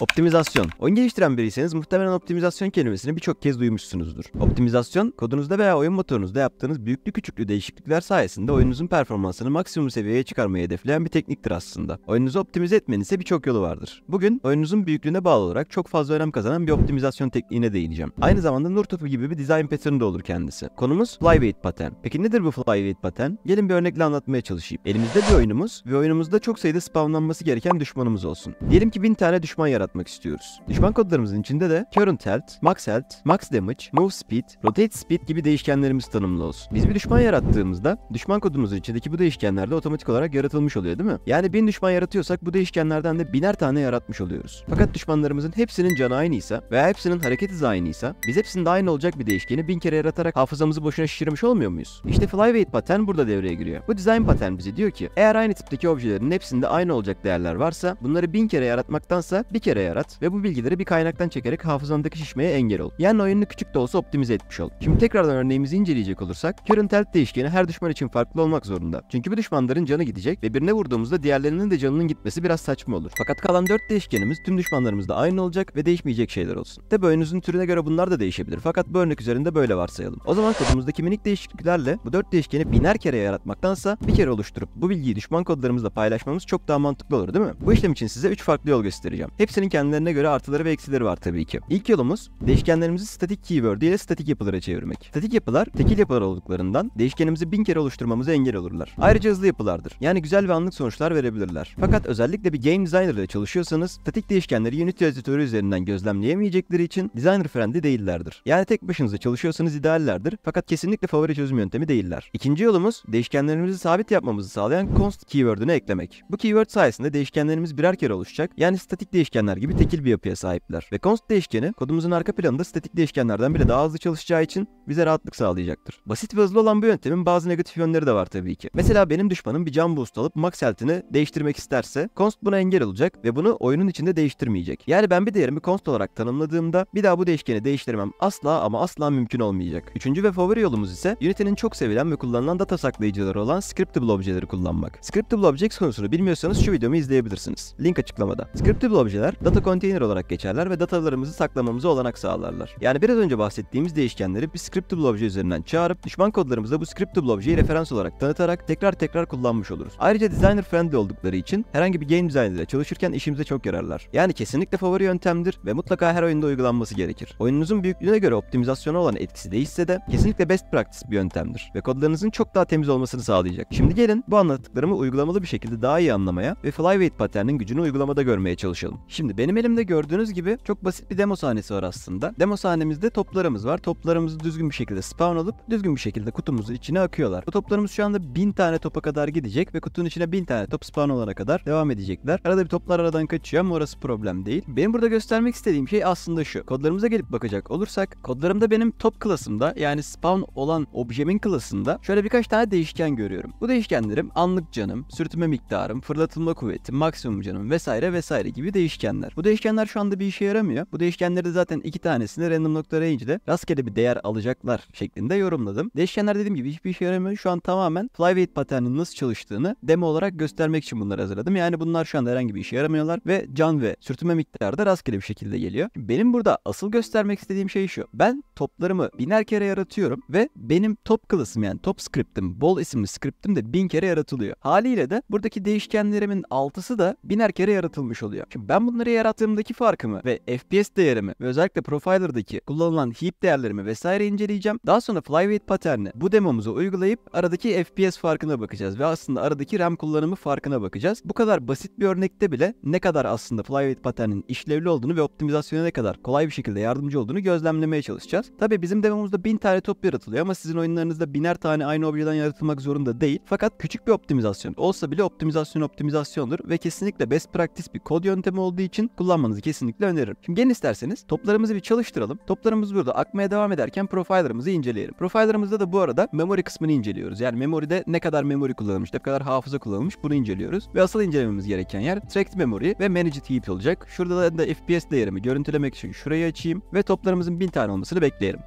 Optimizasyon. Oyun geliştiren biriyseniz muhtemelen optimizasyon kelimesini birçok kez duymuşsunuzdur. Optimizasyon, kodunuzda veya oyun motorunuzda yaptığınız büyüklü küçüklü değişiklikler sayesinde oyununuzun performansını maksimum seviyeye çıkarmayı hedefleyen bir tekniktir aslında. Oyununuzu optimize etmenin ise birçok yolu vardır. Bugün oyununuzun büyüklüğüne bağlı olarak çok fazla önem kazanan bir optimizasyon tekniğine değineceğim. Aynı zamanda nur topu gibi bir design pattern de olur kendisi. Konumuz flyweight pattern. Peki nedir bu flyweight pattern? Gelin bir örnekle anlatmaya çalışayım. Elimizde bir oyunumuz ve oyunumuzda çok sayıda spawnlanması gereken düşmanımız olsun. Diyelim ki 1000 tane düşman yaratmak istiyoruz. Düşman kodlarımızın içinde de current health, max health, max damage, move speed, rotate speed gibi değişkenlerimiz tanımlı olsun. Biz bir düşman yarattığımızda düşman kodumuzun içindeki bu değişkenler de otomatik olarak yaratılmış oluyor değil mi? Yani 1000 düşman yaratıyorsak bu değişkenlerden de biner tane yaratmış oluyoruz. Fakat düşmanlarımızın hepsinin canı aynıysa veya hepsinin hareket hızı aynıysa biz hepsinde aynı olacak bir değişkeni bin kere yaratarak hafızamızı boşuna şişirmiş olmuyor muyuz? İşte flyweight pattern burada devreye giriyor. Bu design pattern bize diyor ki eğer aynı tipteki objelerin hepsinde aynı olacak değerler varsa bunları bin kere yaratmaktansa bir kere yarat ve bu bilgileri bir kaynaktan çekerek hafızandaki şişmeye engel ol. Yani oyununu küçük de olsa optimize etmiş ol. Şimdi tekrardan örneğimizi inceleyecek olursak current health değişkeni her düşman için farklı olmak zorunda. Çünkü bu düşmanların canı gidecek ve birine vurduğumuzda diğerlerinin de canının gitmesi biraz saçma olur. Fakat kalan 4 değişkenimiz tüm düşmanlarımızda aynı olacak ve değişmeyecek şeyler olsun. Tabi oyununuzun türüne göre bunlar da değişebilir fakat bu örnek üzerinde böyle varsayalım. O zaman kodumuzdaki minik değişikliklerle bu 4 değişkeni biner kere yaratmaktansa bir kere oluşturup bu bilgiyi düşman kodlarımızla paylaşmamız çok daha mantıklı olur değil mi? Bu işlem için size 3 farklı yol göstereceğim. Hepsinin kendilerine göre artıları ve eksileri var tabii ki. İlk yolumuz değişkenlerimizi statik keyword ile statik yapılara çevirmek. Statik yapılar tekil yapılar olduklarından değişkenimizi bin kere oluşturmamıza engel olurlar. Ayrıca hızlı yapılardır. Yani güzel ve anlık sonuçlar verebilirler. Fakat özellikle bir game designer ile çalışıyorsanız statik değişkenleri Unity editörü üzerinden gözlemleyemeyecekleri için designer friendly değillerdir. Yani tek başınıza çalışıyorsanız ideallerdir fakat kesinlikle favori çözüm yöntemi değiller. İkinci yolumuz değişkenlerimizi sabit yapmamızı sağlayan const keyword'ünü eklemek. Bu keyword sayesinde değişkenlerimiz birer kere oluşacak yani statik değişkenler gibi tekil bir yapıya sahipler. Ve const değişkeni kodumuzun arka planında statik değişkenlerden bile daha hızlı çalışacağı için bize rahatlık sağlayacaktır. Basit ve hızlı olan bu yöntemin bazı negatif yönleri de var tabii ki. Mesela benim düşmanım bir can boost alıp max health'ini değiştirmek isterse const buna engel olacak ve bunu oyunun içinde değiştirmeyecek. Yani ben bir değerimi const olarak tanımladığımda bir daha bu değişkeni değiştirmem asla ama asla mümkün olmayacak. Üçüncü ve favori yolumuz ise Unity'nin çok sevilen ve kullanılan data saklayıcıları olan scriptable objeleri kullanmak. Scriptable objects konusunu bilmiyorsanız şu videomu izleyebilirsiniz. Link açıklamada. Scriptable objeler data container olarak geçerler ve datalarımızı saklamamıza olanak sağlarlar. Yani biraz önce bahsettiğimiz değişkenleri bir scriptable obje üzerinden çağırıp düşman kodlarımızda bu scriptable objeyi referans olarak tanıtarak tekrar tekrar kullanmış oluruz. Ayrıca designer friendly oldukları için herhangi bir game designer ile çalışırken işimize çok yararlar. Yani kesinlikle favori yöntemdir ve mutlaka her oyunda uygulanması gerekir. Oyununuzun büyüklüğüne göre optimizasyona olan etkisi değişse de kesinlikle best practice bir yöntemdir ve kodlarınızın çok daha temiz olmasını sağlayacak. Şimdi gelin bu anlattıklarımı uygulamalı bir şekilde daha iyi anlamaya ve flyweight patternin gücünü uygulamada görmeye çalışalım. Şimdi benim elimde gördüğünüz gibi çok basit bir demo sahnesi var aslında. Demo sahnemizde toplarımız var. Toplarımızı düzgün bir şekilde spawn olup düzgün bir şekilde kutumuzun içine akıyorlar. Bu toplarımız şu anda 1000 tane topa kadar gidecek ve kutunun içine 1000 tane top spawn olana kadar devam edecekler. Arada bir toplar aradan kaçıyor ama orası problem değil. Benim burada göstermek istediğim şey aslında şu. Kodlarımıza gelip bakacak olursak kodlarımda benim top klasımda yani spawn olan objemin klasında şöyle birkaç tane değişken görüyorum. Bu değişkenlerim anlık canım, sürtünme miktarım, fırlatılma kuvveti, maksimum canım vesaire vesaire gibi değişkenler. Bu değişkenler şu anda bir işe yaramıyor. Bu değişkenleri de zaten iki tanesini random.range'de rastgele bir değer alacaklar şeklinde yorumladım. Değişkenler dediğim gibi hiçbir işe yaramıyor. Şu an tamamen flyweight patternin nasıl çalıştığını demo olarak göstermek için bunları hazırladım. Yani bunlar şu anda herhangi bir işe yaramıyorlar ve can ve sürtünme miktarı da rastgele bir şekilde geliyor. Benim burada asıl göstermek istediğim şey şu. Ben toplarımı biner kere yaratıyorum ve benim top klasım yani top script'im, bol isimli script'im de bin kere yaratılıyor. Haliyle de buradaki değişkenlerimin altısı da biner kere yaratılmış oluyor. Şimdi ben bunları yarattığımdaki farkımı ve FPS değerimi ve özellikle profiler'daki kullanılan heap değerlerimi vesaire inceleyeceğim. Daha sonra flyweight pattern'i bu demomuza uygulayıp aradaki FPS farkına bakacağız ve aslında aradaki RAM kullanımı farkına bakacağız. Bu kadar basit bir örnekte bile ne kadar aslında flyweight pattern'in işlevli olduğunu ve optimizasyona ne kadar kolay bir şekilde yardımcı olduğunu gözlemlemeye çalışacağız. Tabi bizim demomuzda 1000 tane top yaratılıyor ama sizin oyunlarınızda biner tane aynı objeden yaratılmak zorunda değil. Fakat küçük bir optimizasyon olsa bile optimizasyon optimizasyondur ve kesinlikle best practice bir kod yöntemi olduğu için kullanmanızı kesinlikle öneririm. Şimdi gelin isterseniz toplarımızı bir çalıştıralım. Toplarımız burada akmaya devam ederken profiler'ımızı inceleyelim. Profiler'ımızda da bu arada memory kısmını inceliyoruz. Yani memory'de ne kadar memory kullanılmış, ne kadar hafıza kullanılmış bunu inceliyoruz. Ve asıl incelememiz gereken yer tracked memory ve managed heap olacak. Şurada da FPS değerimi görüntülemek için şurayı açayım ve toplarımızın 1000 tane olmasını bekleyelim.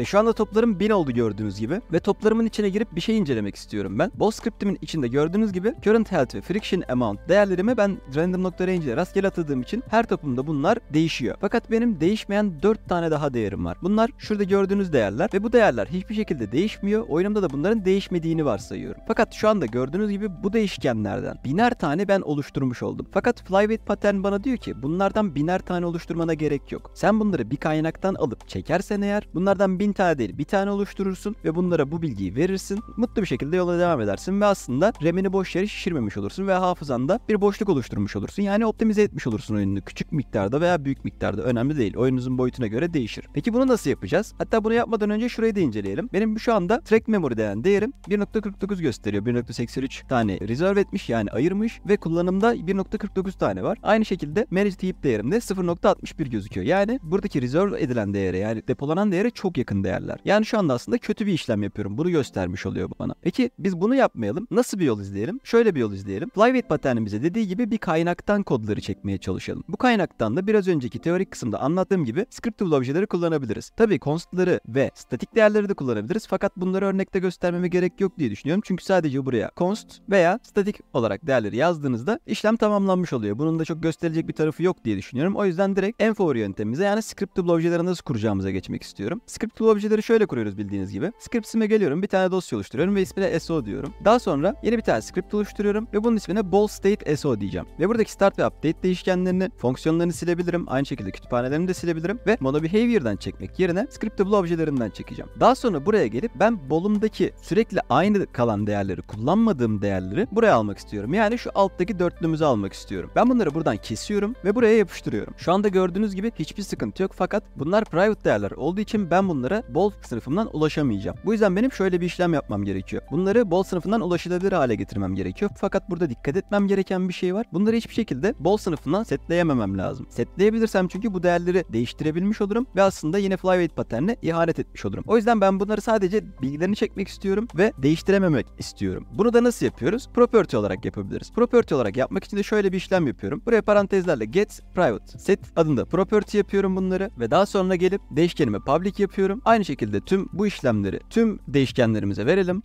Ve şu anda toplarım 1000 oldu gördüğünüz gibi. Ve toplarımın içine girip bir şey incelemek istiyorum ben. Boss scriptimin içinde gördüğünüz gibi current health ve friction amount değerlerimi ben random.range ile rastgele atadığım için her topumda bunlar değişiyor. Fakat benim değişmeyen 4 tane daha değerim var. Bunlar şurada gördüğünüz değerler ve bu değerler hiçbir şekilde değişmiyor. Oyunumda da bunların değişmediğini varsayıyorum. Fakat şu anda gördüğünüz gibi bu değişkenlerden biner tane ben oluşturmuş oldum. Fakat Flyweight Pattern bana diyor ki bunlardan biner tane oluşturmana gerek yok. Sen bunları bir kaynaktan alıp çekersen eğer bunlardan bin tane değil bir tane oluşturursun ve bunlara bu bilgiyi verirsin. Mutlu bir şekilde yola devam edersin ve aslında RAM'ini boş yere şişirmemiş olursun ve hafızanda bir boşluk oluşturmuş olursun. Yani optimize etmiş olursun oyununu. Küçük miktarda veya büyük miktarda önemli değil. Oyununuzun boyutuna göre değişir. Peki bunu nasıl yapacağız? Hatta bunu yapmadan önce şurayı da inceleyelim. Benim şu anda track memory denen değerim 1.49 gösteriyor. 1.83 tane reserve etmiş yani ayırmış ve kullanımda 1.49 tane var. Aynı şekilde manage heap değerimde 0.61 gözüküyor. Yani buradaki reserve edilen değere yani depolanan değere çok yakın değerler. Yani şu anda aslında kötü bir işlem yapıyorum. Bunu göstermiş oluyor bana. Peki biz bunu yapmayalım. Nasıl bir yol izleyelim? Şöyle bir yol izleyelim. Flyweight patternin bize dediği gibi bir kaynaktan kodları çekmeye çalışalım. Bu kaynaktan da biraz önceki teorik kısımda anlattığım gibi scriptable objeleri kullanabiliriz. Tabii constları ve statik değerleri de kullanabiliriz. Fakat bunları örnekte göstermeme gerek yok diye düşünüyorum. Çünkü sadece buraya const veya statik olarak değerleri yazdığınızda işlem tamamlanmış oluyor. Bunun da çok gösterilecek bir tarafı yok diye düşünüyorum. O yüzden direkt enfor yöntemimize yani scriptable objeleri nasıl kuracağımıza geçmek istiyorum. Scriptable objeleri şöyle kuruyoruz bildiğiniz gibi. Scripts'ime geliyorum bir tane dosya oluşturuyorum ve ismine SO diyorum. Daha sonra yeni bir tane script oluşturuyorum ve bunun ismine ball state SO diyeceğim. Ve buradaki start ve update değişkenlerini, fonksiyonlarını silebilirim. Aynı şekilde kütüphanelerini de silebilirim ve mono behavior'dan çekmek yerine scriptable objelerinden çekeceğim. Daha sonra buraya gelip ben bolumdaki sürekli aynı kalan değerleri, kullanmadığım değerleri buraya almak istiyorum. Yani şu alttaki dörtlümüzü almak istiyorum. Ben bunları buradan kesiyorum ve buraya yapıştırıyorum. Şu anda gördüğünüz gibi hiçbir sıkıntı yok fakat bunlar private değerler olduğu için ben bunlara bol sınıfımdan ulaşamayacağım. Bu yüzden benim şöyle bir işlem yapmam gerekiyor. Bunları bol sınıfından ulaşılabilir hale getirmem gerekiyor. Fakat burada dikkat etmem gereken bir şey var. Bunları hiçbir şekilde bol sınıfından setleyememem lazım. Setleyebilirsem çünkü bu değerleri değiştirebilmiş olurum ve aslında yine flyweight paternine ihanet etmiş olurum. O yüzden ben bunları sadece bilgilerini çekmek istiyorum ve değiştirememek istiyorum. Bunu da nasıl yapıyoruz? Property olarak yapabiliriz. Property olarak yapmak için de şöyle bir işlem yapıyorum. Buraya parantezlerle get private set adında property yapıyorum bunları ve daha sonra gelip değişkenime public yapıyorum. Aynı şekilde tüm bu işlemleri tüm değişkenlerimize verelim.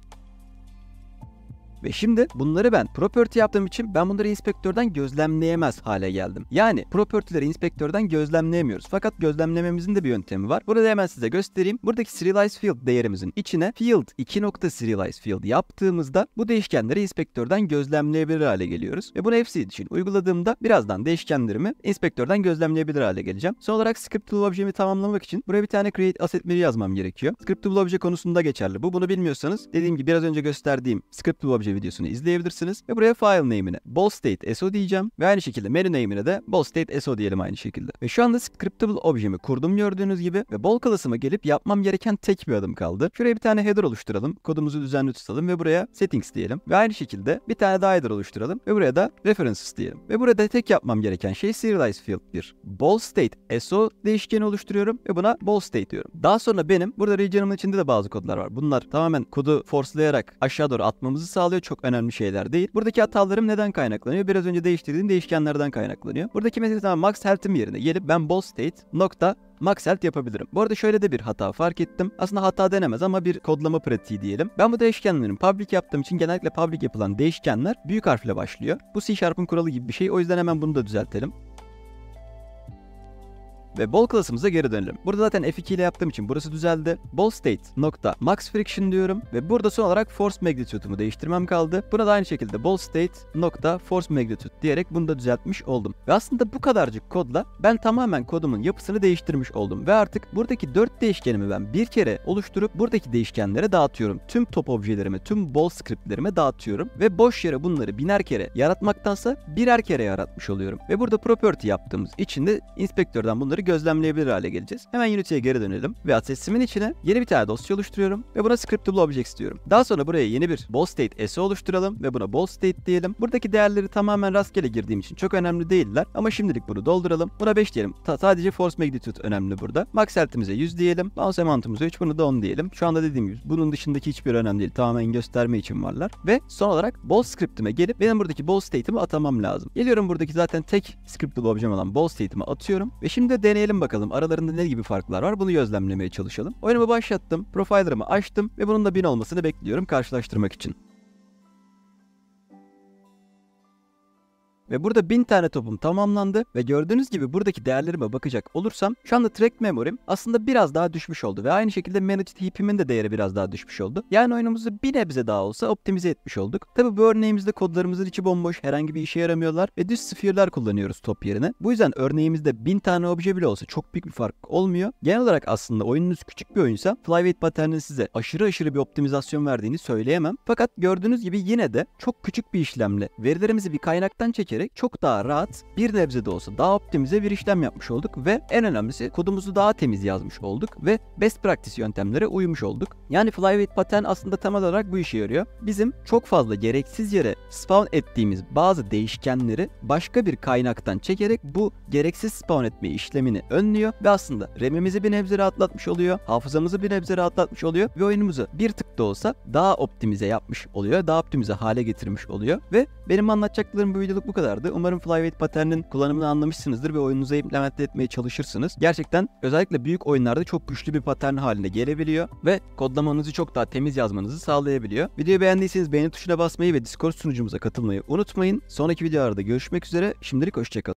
Ve şimdi bunları ben property yaptığım için ben bunları inspektörden gözlemleyemez hale geldim. Yani property'leri inspektörden gözlemleyemiyoruz. Fakat gözlemlememizin de bir yöntemi var. Burada hemen size göstereyim. Buradaki serialize field değerimizin içine field 2 nokta serialize field yaptığımızda bu değişkenleri inspektörden gözlemleyebilir hale geliyoruz. Ve bunu FC için uyguladığımda birazdan değişkenlerimi inspektörden gözlemleyebilir hale geleceğim. Son olarak scriptable objemi tamamlamak için buraya bir tane create asset veri yazmam gerekiyor. Scriptable obje konusunda geçerli. Bu bunu bilmiyorsanız dediğim gibi biraz önce gösterdiğim scriptable obje videosunu izleyebilirsiniz. Ve buraya file name'ine ball state so diyeceğim. Ve aynı şekilde menü name'ine de ball state so diyelim aynı şekilde. Ve şu anda scriptable objemi kurdum gördüğünüz gibi. Ve ball class'ıma gelip yapmam gereken tek bir adım kaldı. Şuraya bir tane header oluşturalım. Kodumuzu düzenli tutalım ve buraya settings diyelim. Ve aynı şekilde bir tane daha header oluşturalım. Ve buraya da references diyelim. Ve burada tek yapmam gereken şey serialize field bir ball state so değişkeni oluşturuyorum ve buna ball state diyorum. Daha sonra benim burada region'ımın içinde de bazı kodlar var. Bunlar tamamen kodu forcelayarak aşağı doğru atmamızı sağlıyor. Çok önemli şeyler değil. Buradaki hatalarım neden kaynaklanıyor? Biraz önce değiştirdiğim değişkenlerden kaynaklanıyor. Buradaki mesela max health'im yerine gelip ben ball state nokta max health yapabilirim. Bu arada şöyle de bir hata fark ettim. Aslında hata denemez ama bir kodlama pratiği diyelim. Ben bu değişkenlerin public yaptığım için genellikle public yapılan değişkenler büyük harfle başlıyor. Bu C Sharp'ın kuralı gibi bir şey. O yüzden hemen bunu da düzeltelim. Ve ball class'ımıza geri dönelim. Burada zaten F2 ile yaptığım için burası düzeldi. Ball state nokta max friction diyorum ve burada son olarak force magnitude'umu değiştirmem kaldı. Buna da aynı şekilde ball state nokta force magnitude diyerek bunu da düzeltmiş oldum. Ve aslında bu kadarcık kodla ben tamamen kodumun yapısını değiştirmiş oldum ve artık buradaki 4 değişkenimi ben bir kere oluşturup buradaki değişkenlere dağıtıyorum. Tüm top objelerimi, tüm ball scriptlerime dağıtıyorum ve boş yere bunları biner kere yaratmaktansa birer kere yaratmış oluyorum. Ve burada property yaptığımız için de inspektörden bunları gözlemleyebilir hale geleceğiz. Hemen Unity'ye geri dönelim ve adsesimin içine yeni bir tane dosya oluşturuyorum ve buna scriptable objects diyorum. Daha sonra buraya yeni bir ball state SO oluşturalım ve buna ball state diyelim. Buradaki değerleri tamamen rastgele girdiğim için çok önemli değiller ama şimdilik bunu dolduralım. Buna 5 diyelim. Ta sadece force magnitude önemli burada. Max health'imize 100 diyelim. Bounce amount'umuza 3 bunu da 10 diyelim. Şu anda dediğim gibi bunun dışındaki hiçbir önemli değil. Tamamen gösterme için varlar. Ve son olarak ball script'ime gelip benim buradaki ball state'imi atamam lazım. Geliyorum buradaki zaten tek scriptable objem olan ball state'imi atıyorum ve şimdi de deneyelim bakalım. Aralarında ne gibi farklar var bunu gözlemlemeye çalışalım. Oyunumu başlattım. Profiler'ımı açtım ve bunun da 1000 olmasını bekliyorum karşılaştırmak için. Ve burada 1000 tane topum tamamlandı ve gördüğünüz gibi buradaki değerlerime bakacak olursam şu anda track memory'm aslında biraz daha düşmüş oldu ve aynı şekilde managed heap'imin de değeri biraz daha düşmüş oldu. Yani oyunumuzu bir nebze daha olsa optimize etmiş olduk. Tabi bu örneğimizde kodlarımızın içi bomboş, herhangi bir işe yaramıyorlar ve düz sphere'ler kullanıyoruz top yerine. Bu yüzden örneğimizde 1000 tane obje bile olsa çok büyük bir fark olmuyor. Genel olarak aslında oyununuz küçük bir oyunsa Flyweight pattern'in size aşırı aşırı bir optimizasyon verdiğini söyleyemem. Fakat gördüğünüz gibi yine de çok küçük bir işlemle verilerimizi bir kaynaktan çekerek çok daha rahat bir nebze de olsa daha optimize bir işlem yapmış olduk ve en önemlisi kodumuzu daha temiz yazmış olduk ve best practice yöntemlere uymuş olduk. Yani Flyweight pattern aslında temel olarak bu işe yarıyor. Bizim çok fazla gereksiz yere spawn ettiğimiz bazı değişkenleri başka bir kaynaktan çekerek bu gereksiz spawn etme işlemini önlüyor ve aslında RAM'imizi bir nebze rahatlatmış oluyor, hafızamızı bir nebze rahatlatmış oluyor ve oyunumuzu bir tık da olsa daha optimize yapmış oluyor, daha optimize hale getirmiş oluyor ve benim anlatacaklarım bu videoluk bu kadardı. Umarım Flyweight Pattern'ın kullanımını anlamışsınızdır ve oyununuza implemente etmeye çalışırsınız. Gerçekten özellikle büyük oyunlarda çok güçlü bir pattern haline gelebiliyor ve kodlamanızı çok daha temiz yazmanızı sağlayabiliyor. Videoyu beğendiyseniz beğeni tuşuna basmayı ve Discord sunucumuza katılmayı unutmayın. Sonraki videolarda görüşmek üzere. Şimdilik hoşçakalın.